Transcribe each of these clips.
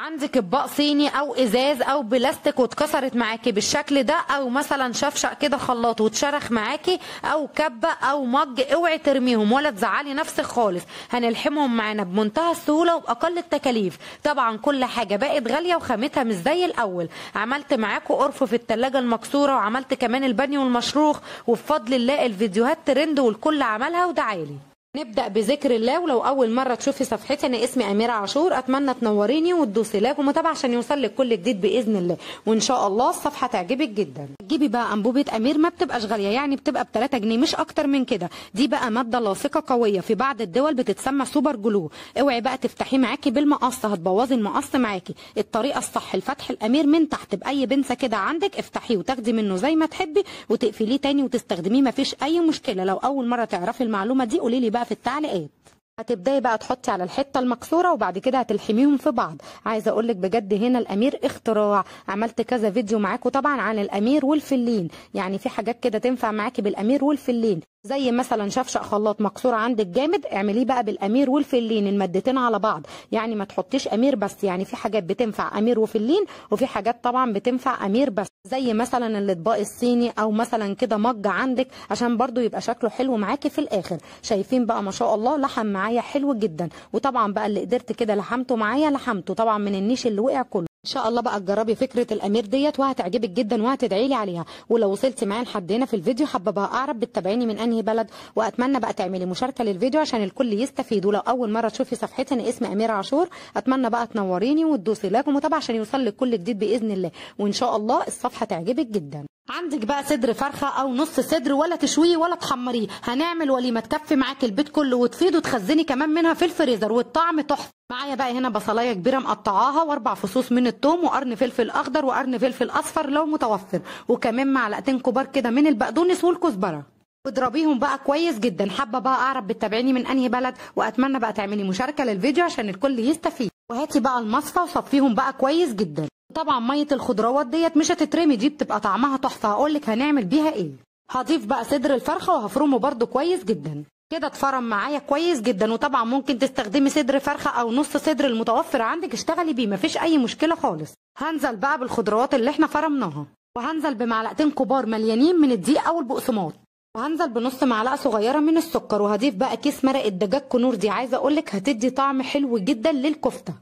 عندك اطباق صيني أو إزاز أو بلاستيك واتكسرت معاكي بالشكل ده أو مثلا شفشق كده خلاط واتشرخ معاكي أو كبة أو مج اوعي ترميهم ولا تزعلي نفسك خالص. هنلحمهم معانا بمنتهى السهولة وبأقل التكاليف. طبعا كل حاجة بقت غالية وخامتها مش زي الأول. عملت معاكم قرف في التلاجة المكسورة وعملت كمان البانيو المشروخ وبفضل الله الفيديوهات ترند والكل عملها ودعالي. نبدأ بذكر الله ولو أول مرة تشوفي صفحتي أنا اسمي أميرة عاشور. أتمنى تنوريني وتدوسي like ومتابعه عشان يوصل لك كل جديد بإذن الله. وإن شاء الله الصفحة تعجبك جدا. تجيبي بقى أنبوبة أمير ما بتبقاش غالية يعني بتبقى ب 3 جنيه مش أكتر من كده. دي بقى ماده لاصقه قوية في بعض الدول بتتسمى سوبر جلو. اوعي بقى تفتحيه معاكي بالمقص هتبوظي المقص معاكي. الطريقة الصح لفتح الأمير من تحت بأي بنسه كده عندك افتحيه وتاخدي منه زي ما تحبي وتقفليه تاني وتستخدميه مفيش أي مشكلة. لو أول مرة تعرفي المعلومة دي قولي لي بقى في التعليقات. هتبدأي بقى تحطي على الحته المكسورة وبعد كده هتلحميهم في بعض. عايزة أقول لك بجد هنا الأمير اختراع. عملت كذا فيديو معاكم طبعا عن الأمير والفلين. يعني في حاجات كده تنفع معاكي بالأمير والفلين. زي مثلا شفشق خلاط مكسور عندك جامد اعمليه بقى بالأمير والفلين المادتين على بعض. يعني ما تحطيش أمير بس يعني في حاجات بتنفع أمير وفلين وفي حاجات طبعا بتنفع أمير بس. زي مثلا الإطباق الصيني أو مثلا كده مج عندك عشان برضو يبقى شكله حلو معاكي في الآخر. شايفين بقى ما شاء الله لحم معايا حلو جدا. وطبعا بقى اللي قدرت كده لحمته معايا لحمته طبعا من النيش اللي وقع كله. إن شاء الله بقى تجربي فكرة الأمير ديت وهتعجبك جدا وهتدعي لي عليها. ولو وصلتي معايا لحد هنا في الفيديو حابة أعرف بتتابعيني من أنهي بلد؟ وأتمنى بقى تعملي مشاركة للفيديو عشان الكل يستفيد. ولو أول مرة تشوفي صفحتي أنا اسمي أميرة عاشور أتمنى بقى تنوريني وتدوسي لايك ومتابعة عشان يوصل لك كل جديد بإذن الله. وإن شاء الله الصفحة تعجبك جدا. عندك بقى صدر فرخة أو نص صدر ولا تشويه ولا تحمريه. هنعمل وليمه تكفي معاك البيت كله وتفيد وتخزني كمان منها في الفريزر والطعم تحفة. معايا بقى هنا بصلاية كبيرة مقطعاها وأربع فصوص من الثوم وقرن فلفل أخضر وقرن فلفل أصفر لو متوفر. وكمان معلقتين كبار كده من البقدونس والكزبرة. واضربيهم بقى كويس جدا. حابة بقى أعرف بتتابعيني من أنهي بلد؟ وأتمنى بقى تعملي مشاركة للفيديو عشان الكل يستفيد. وهاتي بقى المصفى وصفيهم بقى كويس جدا. طبعا مية الخضروات ديت مش هتترمي دي بتبقى طعمها تحفة. هقول لك هنعمل بيها إيه؟ هضيف بقى صدر الفرخة وهفرمه برده كويس جدا. كده اتفرم معايا كويس جدا. وطبعا ممكن تستخدمي صدر فرخة أو نص صدر المتوفر عندك اشتغلي بيه مفيش أي مشكلة خالص. هنزل بقى بالخضروات اللي إحنا فرمناها. وهنزل بمعلقتين كبار مليانين من الدقيق أو البقسماط. وهنزل بنص معلقة صغيرة من السكر. وهضيف بقى كيس مرق الدجاج كنور دي. عايزة أقول لك هتدي طعم حلو جدا للكفتة.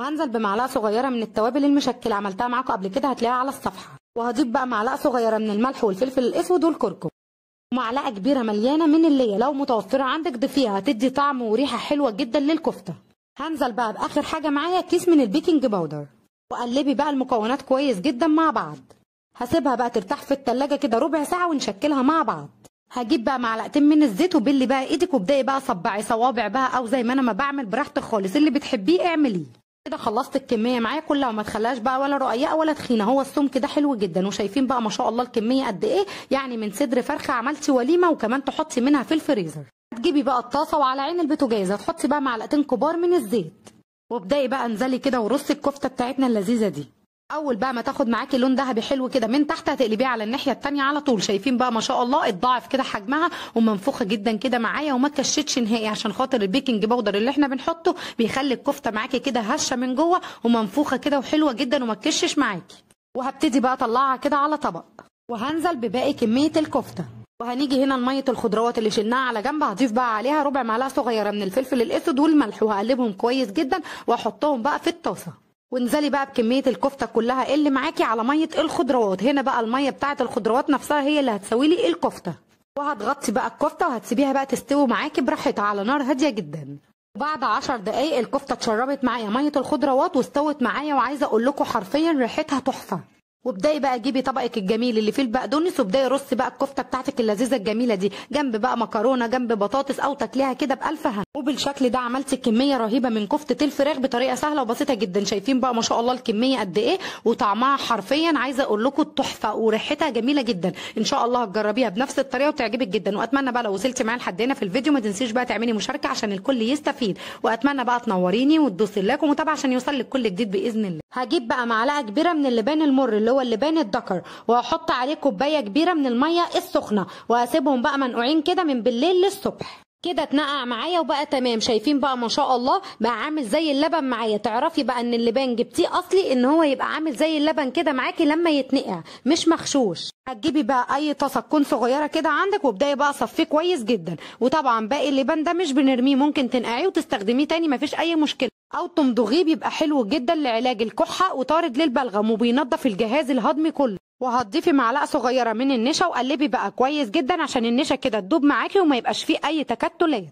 وهنزل بمعلقة صغيرة من التوابل المشكلة عملتها معاكم قبل كده هتلاقيها على الصفحة. وهضيف بقى معلقة صغيرة من الملح والفلفل الأسود والكركم. ومعلقة كبيرة مليانة من اللي لو متوفرة عندك ضيفيها هتدي طعم وريحة حلوة جدا للكفتة. هنزل بقى بآخر حاجة معايا كيس من ال baking powder. وقلبي بقى المكونات كويس جدا مع بعض. هسيبها بقى ترتاح في التلاجة كده ربع ساعة ونشكلها مع بعض. هجيب بقى معلقتين من الزيت وبلي بقى إيدك وابدأي بقى صبعي صوابع بقى أو زي ما أنا ما بعمل براحتك خالص اللي بتحبيه اعمليه. كده خلصت الكمية معايا كلها وما تخليهاش بقى ولا رقيقة ولا تخينة. هو السمك ده حلو جدا. وشايفين بقى ما شاء الله الكمية قد إيه. يعني من صدر فرخة عملتي وليمة وكمان تحطي منها في الفريزر. هتجيبي بقى الطاسة وعلى عين البوتاجاز. هتحطي بقى معلقتين كبار من الزيت. وابدأي بقى انزلي كده ورصي الكفتة بتاعتنا اللذيذة دي. أول بقى ما تاخد معاكي لون ذهبي حلو كده من تحت هتقلبيه على الناحية التانية على طول. شايفين بقى ما شاء الله اتضاعف كده حجمها ومنفوخة جدا كده معايا وما كشتش نهائي عشان خاطر ال baking powder اللي إحنا بنحطه بيخلي الكفتة معاكي كده هشة من جوه ومنفوخة كده وحلوة جدا وما تكشش معاكي. وهبتدي بقى اطلعها كده على طبق. وهنزل بباقي كمية الكفتة. وهنيجي هنا لمية الخضروات اللي شلناها على جنب. هضيف بقى عليها ربع معلقة صغيرة من الفلفل الأسود والملح. وهقلبهم كويس جدا وأحطهم بقى في الطاسة. وانزلي بقى بكمية الكفتة كلها اللي معاكي على مية الخضروات. هنا بقى المية بتاعة الخضروات نفسها هي اللي هتسوي لي الكفتة. وهتغطي بقى الكفتة وهتسيبيها بقى تستوي معاكي براحتها على نار هادية جدا. وبعد عشر دقايق الكفتة اتشربت معايا مية الخضروات واستوت معايا وعايزة أقول لكم حرفيا ريحتها تحفة. وابدأي بقى جيبي طبقك الجميل اللي فيه البقدونس وابدأي رصي بقى الكفتة بتاعتك اللذيذة الجميلة دي. جنب بقى مكرونة جنب بطاطس أو تاكليها كده بألف هنا. وبالشكل ده عملتي كمية رهيبة من كفتة الفراخ بطريقة سهلة وبسيطة جدا. شايفين بقى ما شاء الله الكمية قد إيه؟ وطعمها حرفيا عايزة أقول لكم تحفة وريحتها جميلة جدا. إن شاء الله هتجربيها بنفس الطريقة وتعجبك جدا. وأتمنى بقى لو وصلتي معايا لحد هنا في الفيديو ما تنسيش بقى تعملي مشاركة عشان الكل يستفيد. وأتمنى بقى تنوريني وتدوسي لايك ومتابعة عشان يوصل لك كل جديد بإذن الله. هجيب بقى معلقة كبيرة من اللبان المر اللي هو اللبان الدكر وهحط عليه كوباية كبيرة من المية السخنة وهسيبهم بقى منقوعين كده من بالليل للصبح. كده اتنقع معايا وبقى تمام. شايفين بقى ما شاء الله بقى عامل زي اللبن معايا. تعرفي بقى إن اللبان جبتيه أصلي إن هو يبقى عامل زي اللبن كده معاكي لما يتنقع مش مغشوش هتجيبي بقى أي طاسه تكون صغيرة كده عندك وابدأي بقى صفيه كويس جدا. وطبعا باقي اللبان ده مش بنرميه ممكن تنقعيه وتستخدميه تاني مفيش أي مشكلة. أو تمضغيه بيبقى حلو جدا لعلاج الكحة وطارد للبلغم وبينظف الجهاز الهضمي كله. وهتضيفي معلقة صغيرة من النشا وقلبي بقى كويس جدا عشان النشا كده تدوب معاكي وما يبقاش فيه أي تكتلات.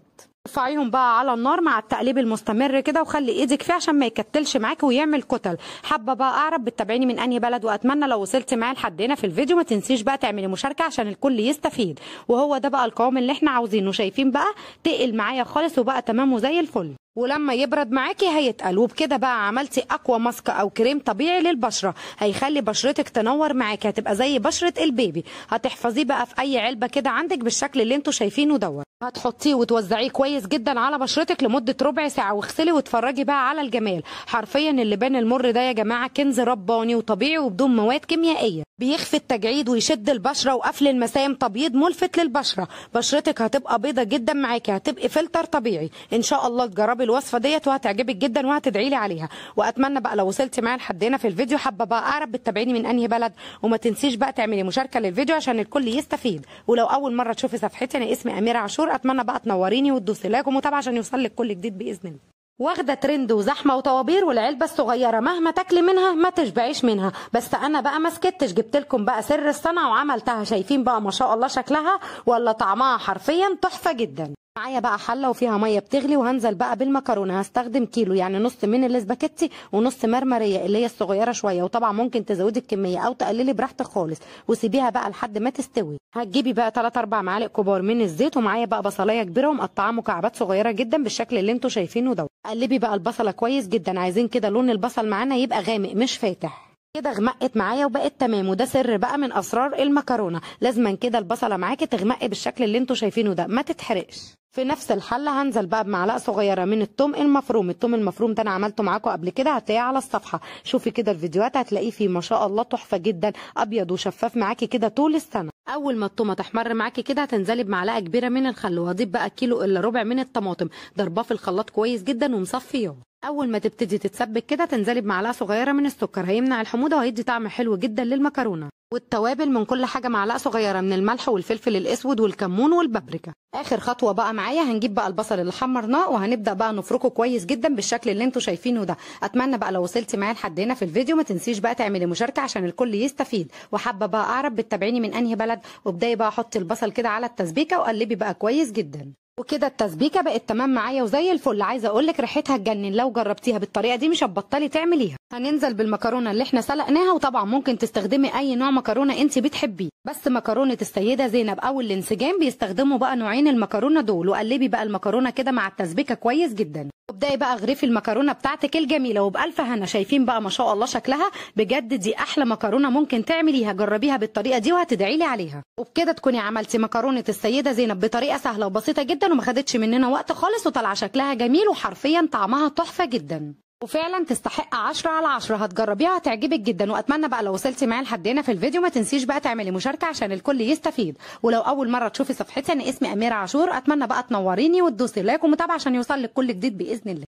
ارفعيهم بقى على النار مع التقليب المستمر كده وخلي إيدك فيه عشان ما يكتلش معاكي ويعمل كتل. حابة بقى أعرف بتتابعيني من أنهي بلد وأتمنى لو وصلتي معايا لحد هنا في الفيديو ما تنسيش بقى تعملي مشاركة عشان الكل يستفيد. وهو ده بقى القوام اللي إحنا عاوزينه. شايفين بقى؟ تقل معايا خالص وبقى تمام وزي الفل. ولما يبرد معاكي هيتقل. وبكده بقى عملتي أقوى ماسك أو كريم طبيعي للبشرة. هيخلي بشرتك تنور معاكي. هتبقى زي بشرة البيبي. هتحفظيه بقى في أي علبة كده عندك بالشكل اللي أنتوا شايفينه دوت. هتحطيه وتوزعيه كويس جدا على بشرتك لمدة ربع ساعة واغسلي واتفرجي بقى على الجمال. حرفيا اللبان المر ده يا جماعة كنز رباني وطبيعي وبدون مواد كيميائية. بيخفي التجعيد ويشد البشرة وقفل المسام. تبييض ملفت للبشرة. بشرتك هتبقى بيضة جدا معاكي هتبقي فلتر طبيعي. إن شاء الله تجربي الوصفة ديت وهتعجبك جدا وهتدعي لي عليها. وأتمنى بقى لو وصلتي معايا لحد هنا في الفيديو حابة بقى أعرف بتتابعيني من أنهي بلد. وما تنسيش بقى تعملي مشاركة للفيديو عشان الكل يستفيد. ولو أول مرة تشوفي صفحتي أنا اسمي أميرة عاشور. أتمنى بقى تنوريني وتدوسي like ومتابعة عشان يوصل لك كل جديد بإذن الله. واخدة ترند وزحمة وطوابير والعلبة الصغيرة مهما تاكلي منها ما تشبعيش منها. بس أنا بقى ما سكتش جبت لكم بقى سر الصنعه وعملتها. شايفين بقى ما شاء الله شكلها ولا طعمها حرفيا تحفة جدا. معايا بقى حلة وفيها مية بتغلي وهنزل بقى بالمكرونة. هستخدم كيلو يعني نص من الاسباجيتي ونص مرمرية اللي هي الصغيرة شوية. وطبعا ممكن تزودي الكمية أو تقللي براحتك خالص. وسيبيها بقى لحد ما تستوي. هتجيبي بقى 3 4 معالق كبار من الزيت ومعايا بقى بصلاية كبيرة ومقطعاها مكعبات صغيرة جدا بالشكل اللي أنتوا شايفينه ده قلبي بقى البصلة كويس جدا. عايزين كده لون البصل معانا يبقى غامق مش فاتح. كده غمقت معايا وبقت تمام وده سر بقى من أسرار المكرونة. لازما كده البصلة معاكي تغمقي بالشكل اللي أنتوا شايفينه ده ما تتحرقش. في نفس الحله هنزل بقى بمعلقة صغيرة من الثوم المفروم. الثوم المفروم ده أنا عملته معاكم قبل كده هتلاقيه على الصفحة. شوفي كده الفيديوهات هتلاقيه فيه ما شاء الله تحفة جدا أبيض وشفاف معاكي كده طول السنة. أول ما الطومه تحمر معاكي كده هتنزلي بمعلقة كبيرة من الخل وهضيف بقى كيلو إلا ربع من الطماطم. ضرباه في الخلاط كويس جدا ومصفياه أول ما تبتدي تتسبك كده تنزلي بمعلقة صغيرة من السكر هيمنع الحموضة وهيدي طعم حلو جدا للمكرونة. والتوابل من كل حاجة معلقة صغيرة من الملح والفلفل الأسود والكمون والبابريكا. آخر خطوة بقى معايا هنجيب بقى البصل اللي حمرناه وهنبدأ بقى نفركه كويس جدا بالشكل اللي أنتوا شايفينه ده. أتمنى بقى لو وصلتي معايا لحد هنا في الفيديو ما تنسيش بقى تعملي مشاركة عشان الكل يستفيد. وحابة بقى أعرف بتتابعيني من أنهي بلد؟ وابدأي بقى حطي البصل كده على التسبيكة وقلبي بقى كويس جدا. وكده التسبيكة بقت تمام معايا وزي الفل. عايزة أقول لك ريحتها تجنن لو جربتيها بالطريقة دي مش هتبطلي تعمليها. هننزل بالمكرونة اللي إحنا سلقناها وطبعا ممكن تستخدمي أي نوع مكرونة انت بتحبيه. بس مكرونة السيدة زينب أو الانسجام بيستخدموا بقى نوعين المكرونة دول وقلبي بقى المكرونة كده مع التسبيكة كويس جدا. وابداي بقى اغرفي المكرونة بتاعتك الجميلة. وبألف هنا شايفين بقى ما شاء الله شكلها. بجد دي أحلى مكرونة ممكن تعمليها. جربيها بالطريقة دي وهتدعي لي عليها. وبكده تكوني عملتي مكرونة السيدة زينب بطريقة سهلة وبسيطة جدا وما خدتش مننا وقت خالص وطالعه شكلها جميل وحرفيا طعمها تحفة جدا. وفعلا تستحق 10 على 10 هتجربيها هتعجبك جدا. وأتمنى بقى لو وصلتي معايا لحد هنا في الفيديو ما تنسيش بقى تعملي مشاركة عشان الكل يستفيد. ولو أول مرة تشوفي صفحتي أنا اسمي أميرة عاشور. أتمنى بقى تنوريني وتدوسي. لايك ومتابعه عشان يوصل لك كل جديد بإذن الله.